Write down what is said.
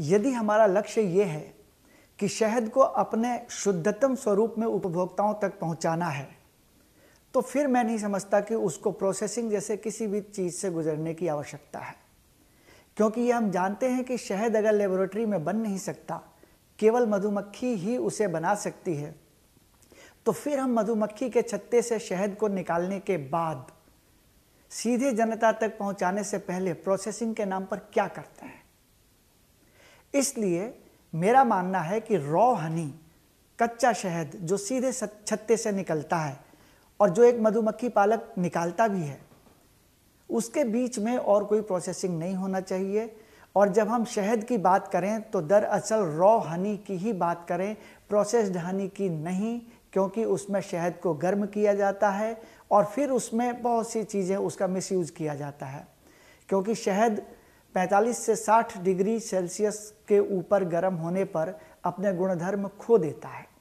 यदि हमारा लक्ष्य ये है कि शहद को अपने शुद्धतम स्वरूप में उपभोक्ताओं तक पहुंचाना है तो फिर मैं नहीं समझता कि उसको प्रोसेसिंग जैसे किसी भी चीज़ से गुजरने की आवश्यकता है। क्योंकि ये हम जानते हैं कि शहद अगर लेबोरेटरी में बन नहीं सकता, केवल मधुमक्खी ही उसे बना सकती है तो फिर हम मधुमक्खी के छत्ते से शहद को निकालने के बाद सीधे जनता तक पहुँचाने से पहले प्रोसेसिंग के नाम पर क्या करते हैं? इसलिए मेरा मानना है कि रॉ हनी, कच्चा शहद जो सीधे छत्ते से निकलता है और जो एक मधुमक्खी पालक निकालता भी है, उसके बीच में और कोई प्रोसेसिंग नहीं होना चाहिए। और जब हम शहद की बात करें तो दरअसल रॉ हनी की ही बात करें प्रोसेस्ड हनी की नहीं, क्योंकि उसमें शहद को गर्म किया जाता है और फिर उसमें बहुत सी चीज़ें उसका मिसयूज़ किया जाता है। क्योंकि शहद 45 से 60 डिग्री सेल्सियस के ऊपर गर्म होने पर अपने गुणधर्म खो देता है।